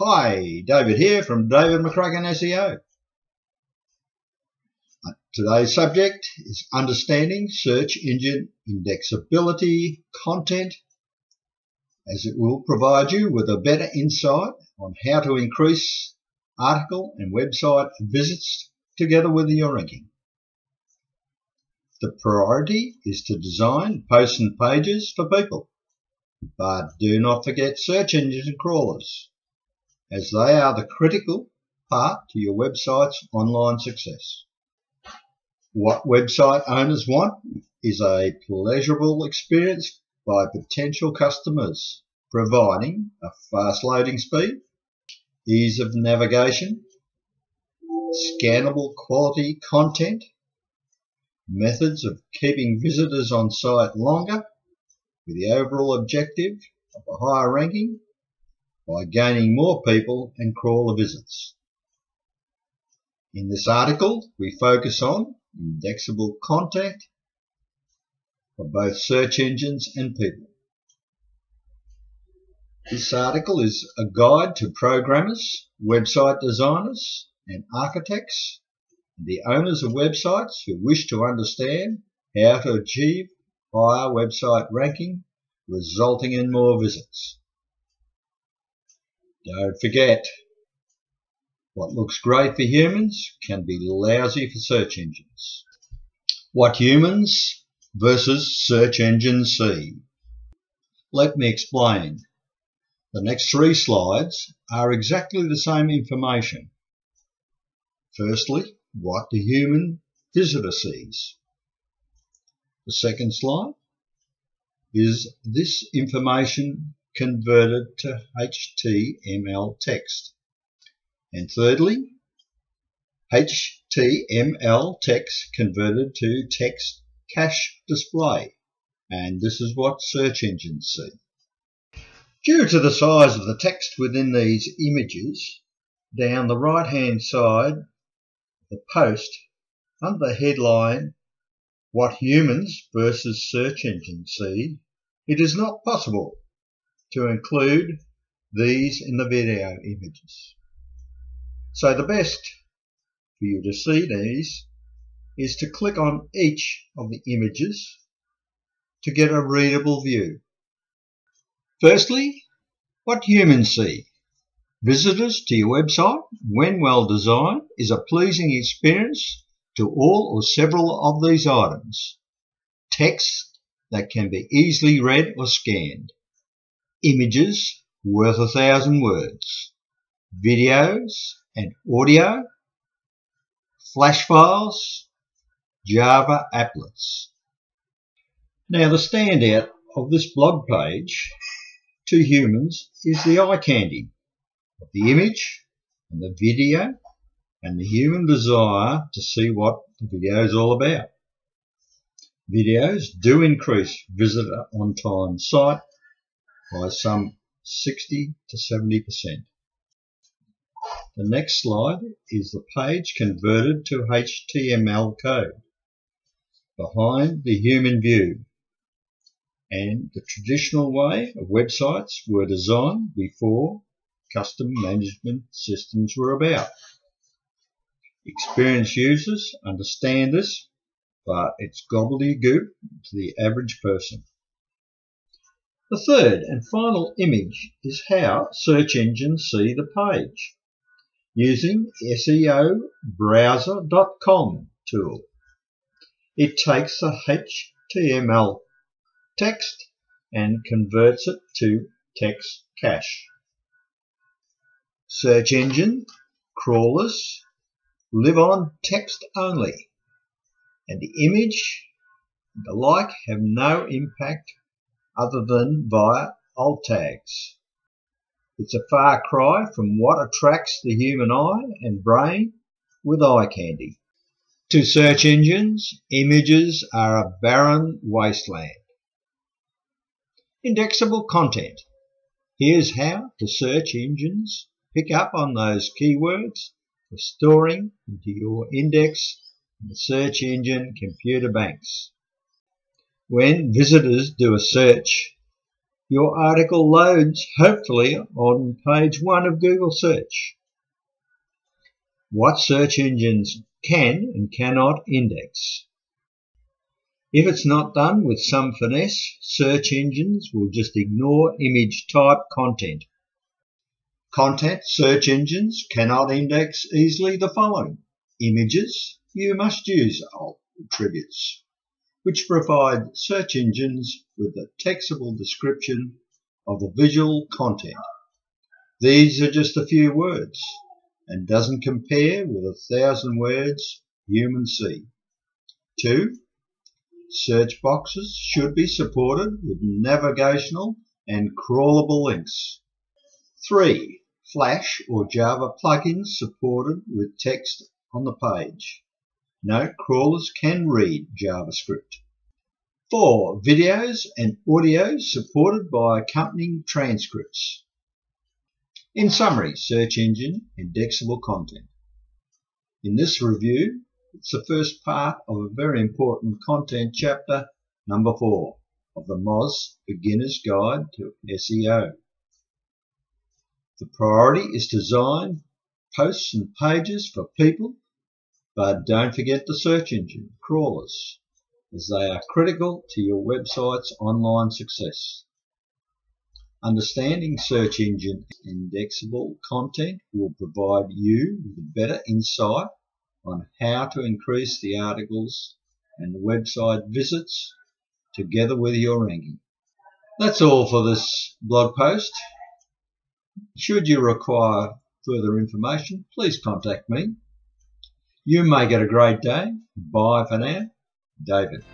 Hi, David here from David McCracken SEO. Uh, today's subject is understanding search engine indexability content as it will provide you with a better insight on how to increase article and website visits together with your ranking. The priority is to design posts and pages for people, but do not forget search engine crawlers as they are the critical part to your website's online success. What website owners want is a pleasurable experience by potential customers, providing a fast loading speed, ease of navigation, scannable quality content, methods of keeping visitors on site longer with the overall objective of a higher ranking by gaining more people and crawler visits. In this article, we focus on indexable content for both search engines and people. This article is a guide to programmers, website designers, and architects, and the owners of websites who wish to understand how to achieve higher website ranking, resulting in more visits. Don't forget, what looks great for humans can be lousy for search engines. What humans versus search engines see. Let me explain. The next three slides are exactly the same information. Firstly, what the human visitor sees. The second slide is this information converted to HTML text. And thirdly, HTML text converted to text cache display. And this is what search engines see. Due to the size of the text within these images, down the right hand side the post, under the headline, What Humans versus Search Engines See, it is not possible to include these in the video images. So the best for you to see these is to click on each of the images to get a readable view. Firstly, what humans see. Visitors to your website, when well designed, is a pleasing experience to all or several of these items. Text that can be easily read or scanned. Images worth a thousand words. Videos and audio. Flash files. Java applets. Now the standout of this blog page to humans is the eye candy of the image and the video and the human desire to see what the video is all about. Videos do increase visitor on time site by some 60 to 70%. The next slide is the page converted to HTML code behind the human view and the traditional way of websites were designed before custom management systems were about. Experienced users understand this, but it's gobbledygook to the average person. The third and final image is how search engines see the page using SEO browser.com tool. It takes the HTML text and converts it to text cache. Search engine crawlers live on text only and the image and the like have no impact other than via alt tags. It's a far cry from what attracts the human eye and brain with eye candy. To search engines, images are a barren wasteland. Indexable content. Here's how the search engines pick up on those keywords for storing into your index in the search engine computer banks. When visitors do a search your article loads hopefully on page one of Google search. What search engines can and cannot index. If it's not done with some finesse, search engines will just ignore image type content. Content search engines cannot index easily the following. Images, you must use attributes which provide search engines with a textable description of the visual content. These are just a few words and doesn't compare with a thousand words humans see. 2. Search boxes should be supported with navigational and crawlable links. 3. Flash or Java plugins supported with text on the page. Note crawlers can read JavaScript. 4. Videos and audio supported by accompanying transcripts. In summary, search engine indexable content. In this review, it's the first part of a very important content chapter, number 4, of the Moz Beginner's Guide to SEO. The priority is to design posts and pages for people but don't forget the search engine crawlers, as they are critical to your website's online success. Understanding search engine indexable content will provide you with a better insight on how to increase the articles and the website visits together with your ranking. That's all for this blog post. Should you require further information, please contact me you make it a great day. Bye for now. David.